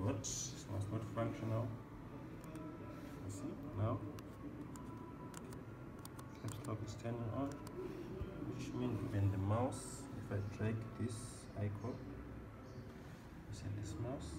It's not functional. You see now. Caps lock is turning on, which means when the mouse, if I drag this icon, you see this mouse,